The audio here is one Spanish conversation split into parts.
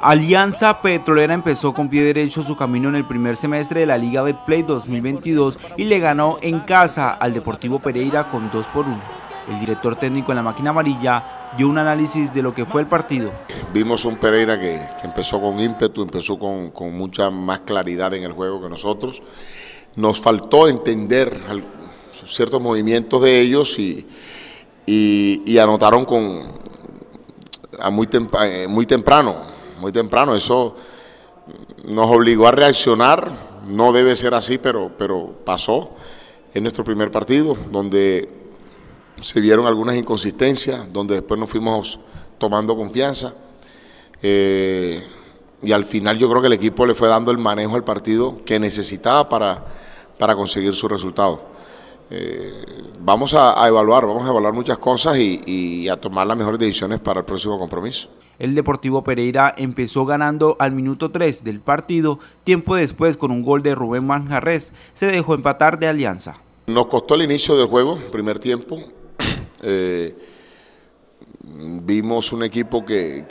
Alianza Petrolera empezó con pie derecho su camino en el primer semestre de la Liga Betplay 2022 y le ganó en casa al Deportivo Pereira con 2 por 1. El director técnico en la máquina amarilla dio un análisis de lo que fue el partido. Vimos un Pereira que, empezó con ímpetu, empezó con, mucha más claridad en el juego que nosotros. Nos faltó entender ciertos movimientos de ellos y, y, anotaron con, muy, eh, muy temprano muy temprano. Eso nos obligó a reaccionar, no debe ser así, pero, pero pasó en nuestro primer partido, donde se vieron algunas inconsistencias, donde después nos fuimos tomando confianza. Eh, y al final yo creo que el equipo le fue dando el manejo al partido que necesitaba para, para conseguir su resultado. Eh, vamos a, evaluar, vamos a evaluar muchas cosas y, a tomar las mejores decisiones para el próximo compromiso. El Deportivo Pereira empezó ganando al minuto 3 del partido, tiempo después con un gol de Rubén Manjarres, se dejó empatar de Alianza. Nos costó el inicio del juego, primer tiempo. Eh, vimos un equipo que,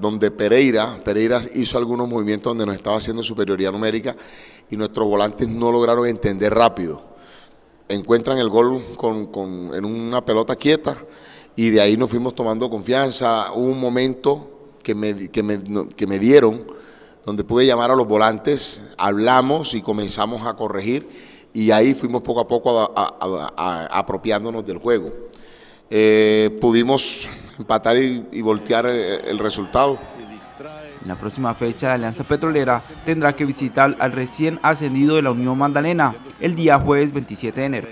donde Pereira, Pereira hizo algunos movimientos donde nos estaba haciendo superioridad numérica y nuestros volantes no lograron entender rápido encuentran el gol con, en una pelota quieta y de ahí nos fuimos tomando confianza. Hubo un momento que me, que me, dieron donde pude llamar a los volantes, hablamos y comenzamos a corregir y ahí fuimos poco a poco apropiándonos del juego. Eh, pudimos empatar y, voltear el resultado. En la próxima fecha, Alianza Petrolera tendrá que visitar al recién ascendido de la Unión Magdalena el día jueves 27 de enero.